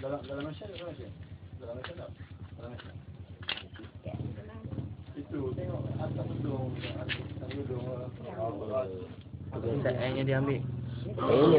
dalam dalam Malaysia dalam Malaysia. dalam Malaysia tak. dalam Malaysia. itu tengok atas tu atas satu dua airnya ada dia ambil ini